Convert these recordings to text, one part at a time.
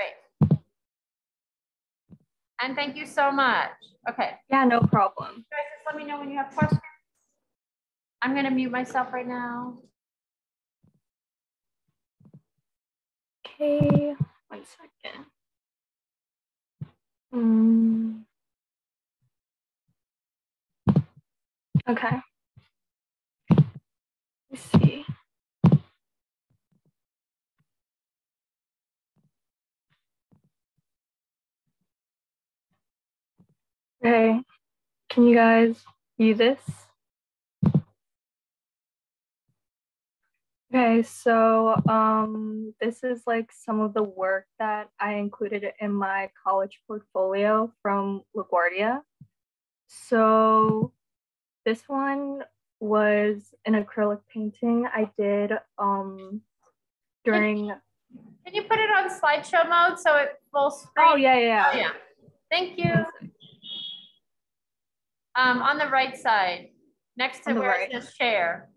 Great. And thank you so much. Okay. Yeah, no problem. Guys, just let me know when you have questions. I'm going to mute myself right now. Okay, one second. Mm. Okay. Let's see. Okay, can you guys view this? Okay, so um, this is like some of the work that I included in my college portfolio from LaGuardia. So this one was an acrylic painting I did um, during. Can you put it on slideshow mode so it full screen? Oh yeah, yeah, Oh, yeah. Thank you. Um, on the right side, next to where right. it says share.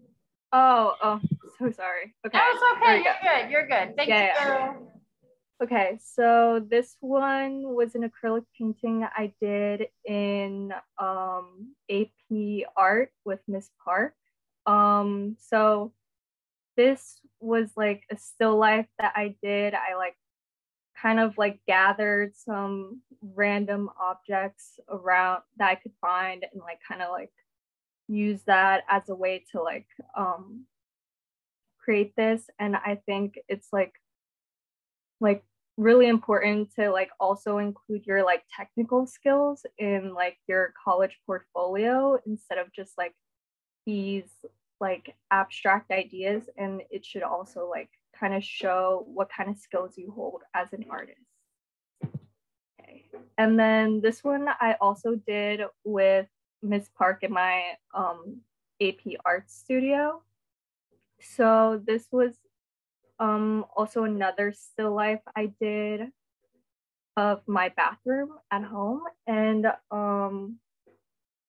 Oh, oh, so sorry. Okay. No, it's okay. You're go. good. You're good. Thank Yeah, you. Okay, so this one was an acrylic painting I did in um, AP art with Miss Park. Um, so this was like a still life that I did. I like kind of like gathered some random objects around that I could find and like kind of like use that as a way to like um create this. And I think it's like like really important to like also include your like technical skills in like your college portfolio instead of just like these like abstract ideas. And it should also like kind of show what kind of skills you hold as an artist and then this one i also did with miss park in my um ap art studio. So this was um also another still life i did of my bathroom at home. And um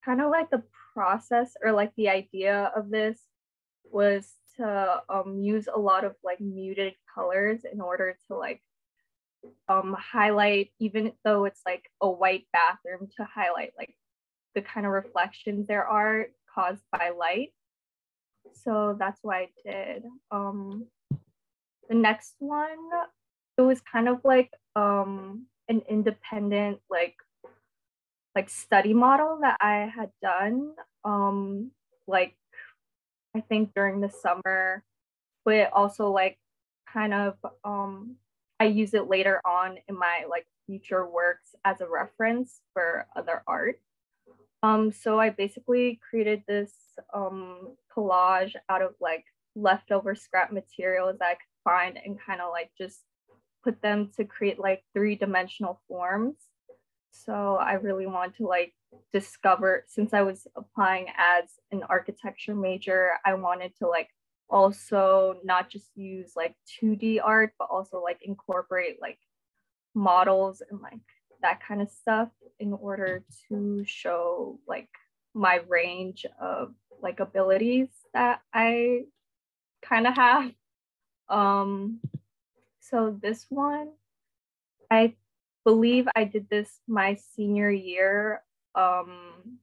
kind of like the process or like the idea of this was to um use a lot of like muted colors in order to like um highlight even though it's like a white bathroom to highlight like the kind of reflections there are caused by light. So that's what i did. Um the next one it was kind of like um an independent like like study model that i had done um like i think during the summer but also like kind of um i use it later on in my like future works as a reference for other art. Um so i basically created this um collage out of like leftover scrap materials that i could find and kind of like just put them to create like three dimensional forms. So i really want to like discover since i was applying as an architecture major i wanted to like also not just use like 2d art but also like incorporate like models and like that kind of stuff in order to show like my range of like abilities that i kind of have. Um so this one i believe i did this my senior year um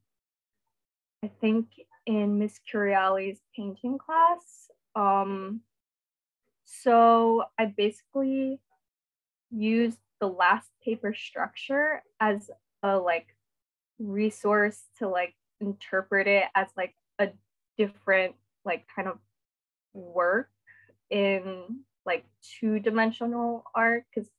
i think in miss curiali's painting class um so i basically used the last paper structure as a like resource to like interpret it as like a different like kind of work in like two-dimensional art because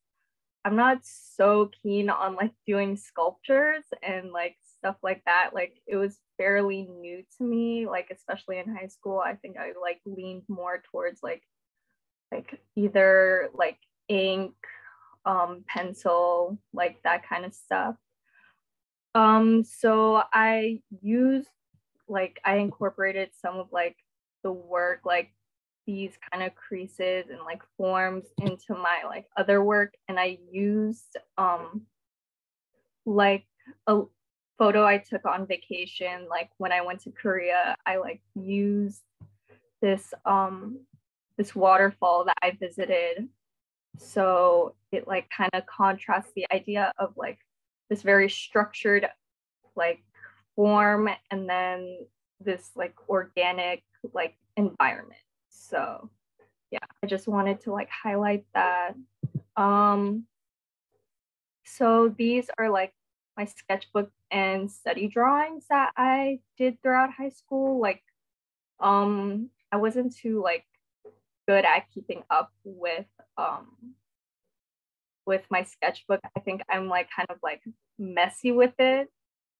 I'm not so keen on like doing sculptures and like stuff like that. Like it was fairly new to me, like especially in high school. I think I like leaned more towards like like either like ink, um, pencil, like that kind of stuff. Um, so I used like I incorporated some of like the work like these kind of creases and like forms into my like other work and i used um like a photo i took on vacation like when i went to korea i like used this um this waterfall that i visited So it like kind of contrasts the idea of like this very structured like form and then this like organic like environment. So yeah, I just wanted to like highlight that. Um, so these are like my sketchbook and study drawings that I did throughout high school. Like, um, I wasn't too like good at keeping up with um with my sketchbook. I think I'm like kind of like messy with it.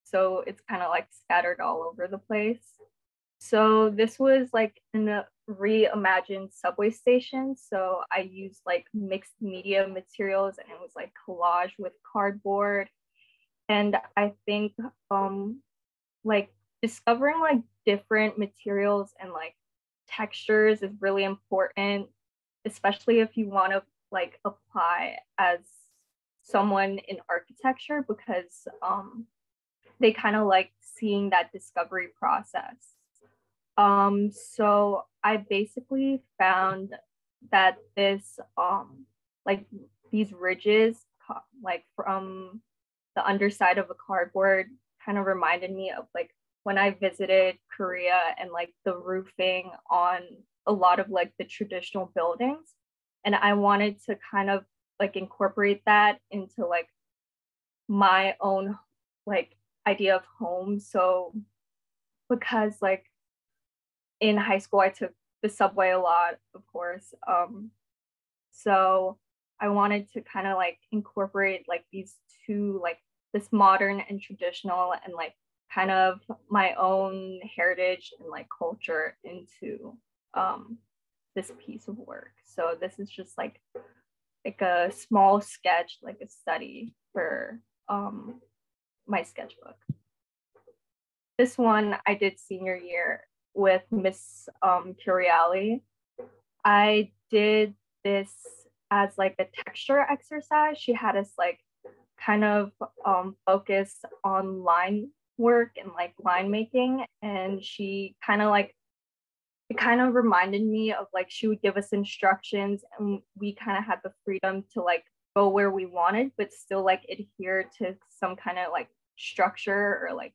So it's kind of like scattered all over the place. So this was like in a reimagined subway station. So I used like mixed media materials and it was like collage with cardboard. And I think um like discovering like different materials and like textures is really important, especially if you want to like apply as someone in architecture because um, they kind of like seeing that discovery process. Um, so I basically found that this um, like these ridges like from the underside of a cardboard kind of reminded me of like when I visited Korea and like the roofing on a lot of like the traditional buildings. And I wanted to kind of like incorporate that into like my own like idea of home. So because like in high school I took the subway a lot, of course. Um so I wanted to kind of like incorporate like these two like this modern and traditional and like kind of my own heritage and like culture into um, this piece of work. So this is just like like a small sketch, like a study for um, my sketchbook. This one I did senior year with Miss um, Curiali. I did this as like a texture exercise. She had us like kind of um, focus on line work and like line making and she kind of like it kind of reminded me of like she would give us instructions and we kind of had the freedom to like go where we wanted but still like adhere to some kind of like structure or like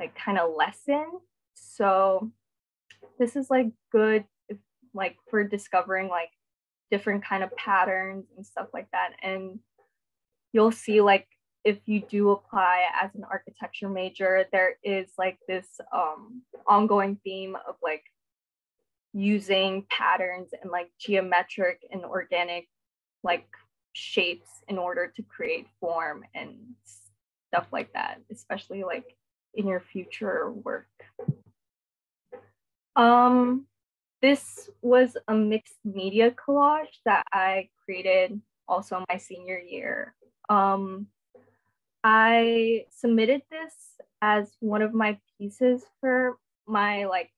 like kind of lesson so this is like good like for discovering like different kind of patterns and stuff like that and you'll see like if you do apply as an architecture major, there is like this um, ongoing theme of like using patterns and like geometric and organic like shapes in order to create form and stuff like that, especially like in your future work. Um, this was a mixed media collage that I created also my senior year. Um, I submitted this as one of my pieces for my like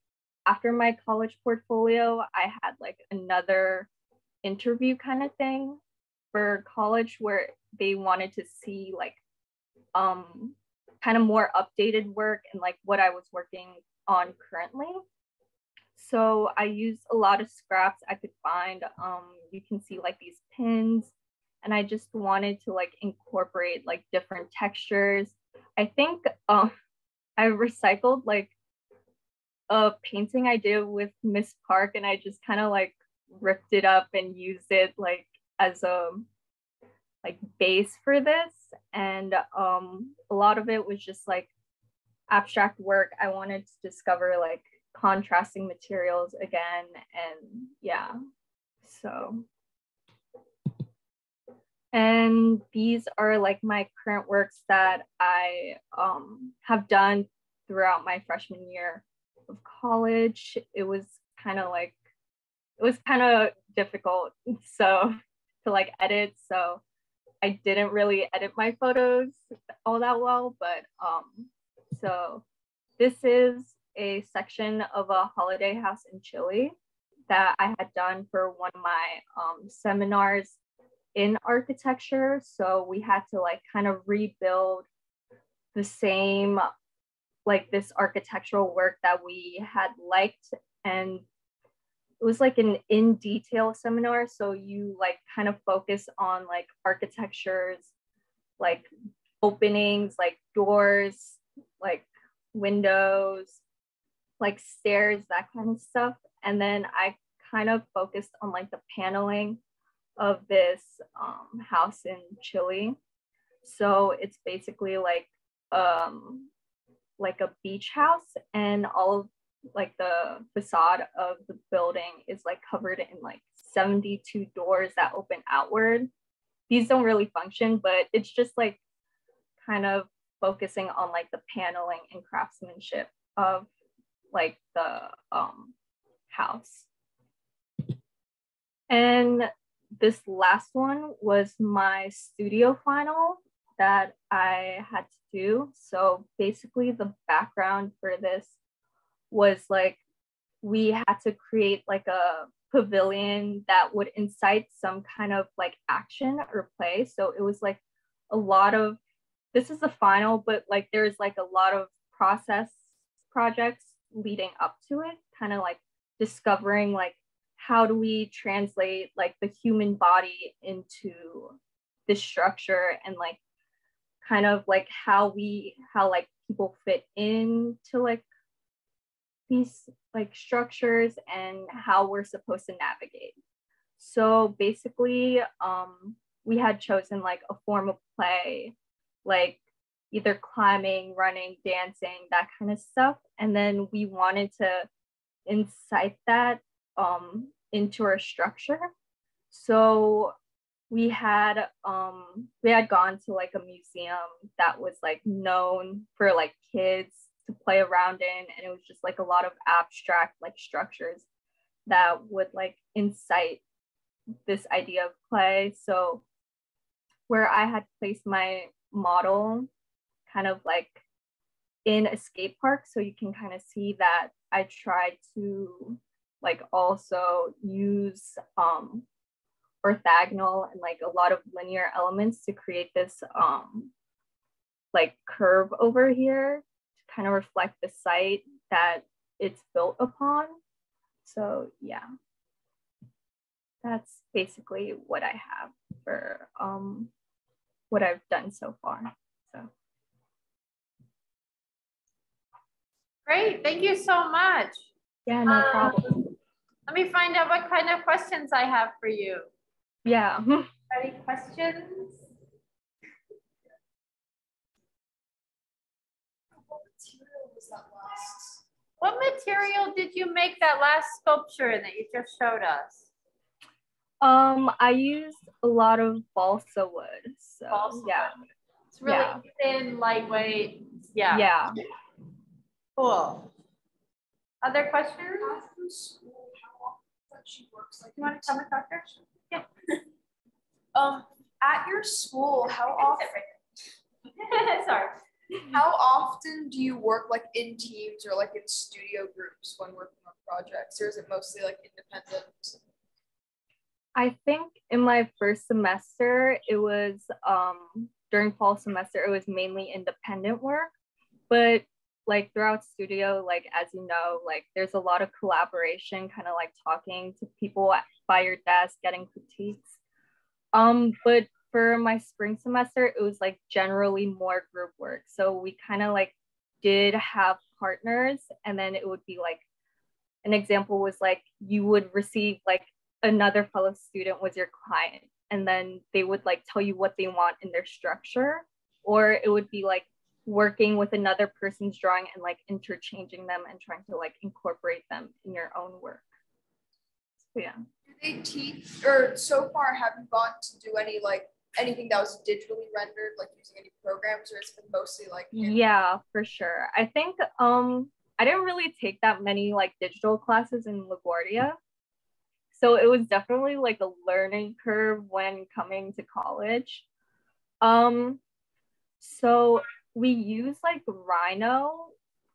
after my college portfolio, I had like another interview kind of thing for college where they wanted to see like um kind of more updated work and like what I was working on currently. So I used a lot of scraps I could find. Um, you can see like these pins and I just wanted to like incorporate like different textures. I think um, I recycled like a painting I did with Miss Park and I just kind of like ripped it up and used it like as a like base for this and um a lot of it was just like abstract work i wanted to discover like contrasting materials again and yeah so and these are like my current works that I um, have done throughout my freshman year of college. It was kind of like, it was kind of difficult. So to like edit. So I didn't really edit my photos all that well, but um, so this is a section of a holiday house in Chile that I had done for one of my um, seminars in architecture. So we had to like kind of rebuild the same, like this architectural work that we had liked. And it was like an in detail seminar. So you like kind of focus on like architectures, like openings, like doors, like windows, like stairs, that kind of stuff. And then I kind of focused on like the paneling of this um, house in Chile. So it's basically like um, like a beach house, and all of like the facade of the building is like covered in like 72 doors that open outward. These don't really function, but it's just like kind of focusing on like the paneling and craftsmanship of like the um, house. And this last one was my studio final that I had to do. So basically, the background for this was like we had to create like a pavilion that would incite some kind of like action or play. So it was like a lot of this is the final, but like there's like a lot of process projects leading up to it, kind of like discovering like how do we translate like the human body into this structure and like kind of like how we how like people fit into like these like structures and how we're supposed to navigate. So basically um we had chosen like a form of play like either climbing running dancing that kind of stuff. And then we wanted to incite that um into our structure. So we had um we had gone to like a museum that was like known for like kids to play around in. And it was just like a lot of abstract like structures that would like incite this idea of play so where i had placed my model kind of like in a skate park so you can kind of see that i try to like also use um orthogonal and like a lot of linear elements to create this um, like curve over here to kind of reflect the site that it's built upon. So yeah, that's basically what I have for um, what I've done so far. So. Great, thank you so much. Yeah, no um, problem. Let me find out what kind of questions I have for you. Yeah. Any questions? What material did you make that last sculpture that you just showed us? Um, I used a lot of balsa wood. So balsa yeah. Wood. It's really yeah. thin, lightweight. Yeah. Yeah. Cool. Other questions? You want to come with Doctor? Yeah. um, at your school, how often? Sorry. How often do you work like in teams or like in studio groups when working on projects, or is it mostly like independent? I think in my first semester, it was um, during fall semester, it was mainly independent work. But like throughout studio like as you know like there's a lot of collaboration kind of like talking to people by your desk getting critiques. Um but for my spring semester it was like generally more group work. So we kind of like did have partners and then it would be like an example was like you would receive like another fellow student was your client and then they would like tell you what they want in their structure or it would be like working with another person's drawing and like interchanging them and trying to like incorporate them in your own work. So yeah. Do they teach or so far have you gone to do any like anything that was digitally rendered, like using any programs, or it's been mostly like yeah, for sure. I think um I didn't really take that many like digital classes in LaGuardia. So it was definitely like a learning curve when coming to college. Um so we use like Rhino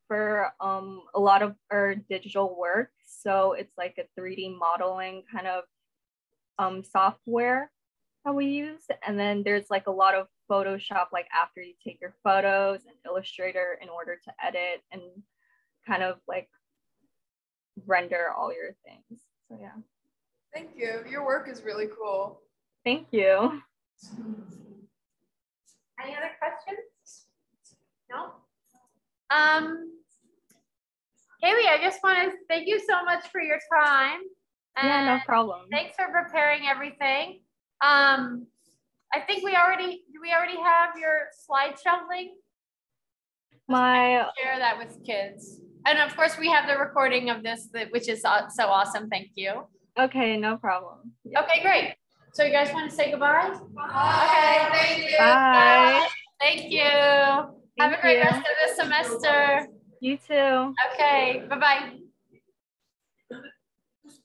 for um, a lot of our digital work. So it's like a 3D modeling kind of um, software that we use. And then there's like a lot of Photoshop, like after you take your photos and Illustrator in order to edit and kind of like render all your things. So yeah, Thank you. Your work is really cool. thank you. Any other questions? No? Um, Haley, I just want to thank you so much for your time. Yeah, no problem. Thanks for preparing everything. Um, I think we already, do we already have your slideshow link? My Share that with kids. And of course, we have the recording of this, that- which is so awesome. Thank you. okay, no problem. Yeah. Okay, great. So you guys want to say goodbye? Bye. Thank you. Bye. Thank you. Have a great you. rest of the semester. You too. Okay, bye-bye.